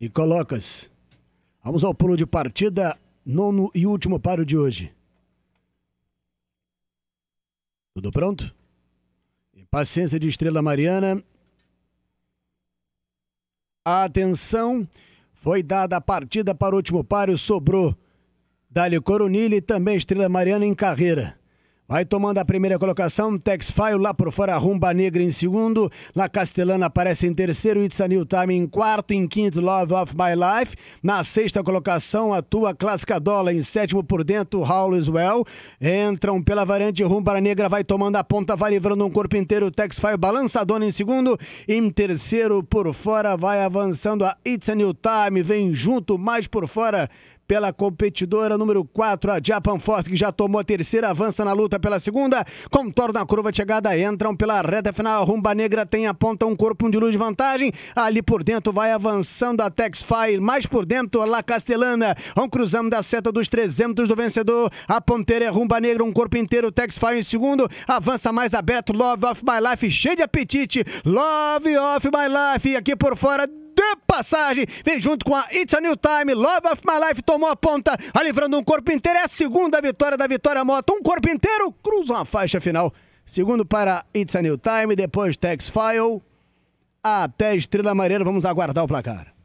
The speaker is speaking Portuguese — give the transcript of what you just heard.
e colocas. Vamos ao pulo de partida, nono e último paro de hoje. Tudo pronto? Paciência de Estrela Mariana. Atenção, foi dada a partida para o último páreo, sobrou Dali Coronilha e também Estrela Mariana em carreira. Vai tomando a primeira colocação, Tex File lá por fora, Rumba Negra em segundo, La Castelana aparece em terceiro, It's a New Time em quarto, em quinto, Love of My Life. Na sexta colocação, atua Clássica Dola em sétimo por dentro, Howl as Well. Entram pela variante, Rumba Negra vai tomando a ponta, vai livrando um corpo inteiro, Tex File balançadona em segundo, em terceiro por fora, vai avançando a It's a New Time, vem junto mais por fora pela competidora número 4, a Japan Force, que já tomou a terceira, avança na luta pela segunda, contorna a curva de chegada, entram pela reta final, Rumba Negra tem a ponta, um corpo um de luz de vantagem, ali por dentro vai avançando a Tex Fire, mais por dentro, La Castelana, vão cruzando da seta dos 300 do vencedor, a ponteira é Rumba Negra, um corpo inteiro, Tex Fire em segundo, avança mais aberto, Love of My Life, cheio de apetite, Love of My Life, aqui por fora, de passagem. Vem junto com a It's a New Time, Love of My Life tomou a ponta, livrando um corpo inteiro. É a segunda vitória da Vitória Moto. Um corpo inteiro, cruza uma faixa final. Segundo para It's a New Time, depois Tex File. Até Estrela Mareira, vamos aguardar o placar.